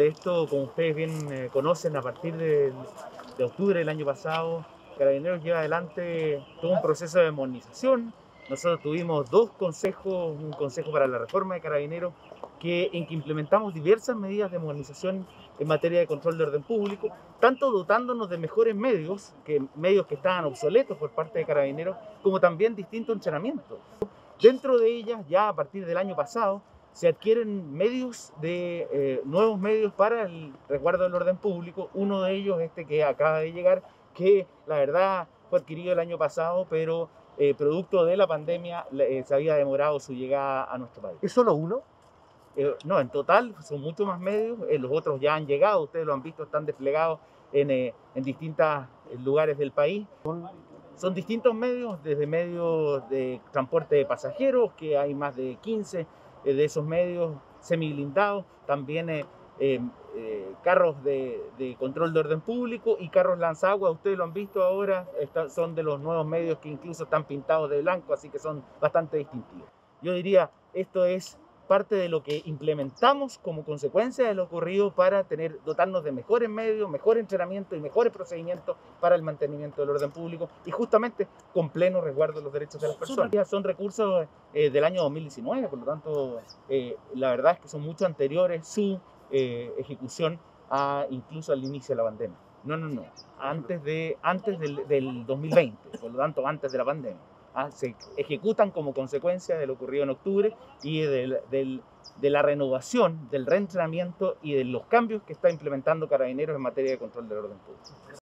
Esto, como ustedes bien eh, conocen, a partir de, de octubre del año pasado, Carabineros lleva adelante todo un proceso de modernización. Nosotros tuvimos dos consejos, un consejo para la reforma de Carabineros, que, en que implementamos diversas medidas de modernización en materia de control de orden público, tanto dotándonos de mejores medios, que medios que estaban obsoletos por parte de Carabineros, como también distintos entrenamientos. Dentro de ellas, ya a partir del año pasado, se adquieren medios de eh, nuevos medios para el resguardo del orden público. Uno de ellos, este que acaba de llegar, que la verdad fue adquirido el año pasado, pero eh, producto de la pandemia eh, se había demorado su llegada a nuestro país. ¿Es solo uno? No, en total son muchos más medios, los otros ya han llegado, ustedes lo han visto, están desplegados en, en distintos lugares del país. Son distintos medios, desde medios de transporte de pasajeros, que hay más de 15 de esos medios semiblindados, también eh, eh, carros de, de, control de orden público y carros lanzagua, ustedes lo han visto ahora, está, son de los nuevos medios que incluso están pintados de blanco, así que son bastante distintivos. Yo diría, esto es parte de lo que implementamos como consecuencia de lo ocurrido para tener, dotarnos de mejores medios, mejor entrenamiento y mejores procedimientos para el mantenimiento del orden público y justamente con pleno resguardo de los derechos de las personas. Son recursos eh, del año 2019, por lo tanto, eh, la verdad es que son mucho anteriores su eh, ejecución a, incluso al inicio de la pandemia. No, no, no, antes, de, antes del, del 2020, por lo tanto, antes de la pandemia. ¿Ah? se ejecutan como consecuencia de lo ocurrido en octubre y de la renovación, del reentrenamiento y de los cambios que está implementando Carabineros en materia de control del orden público.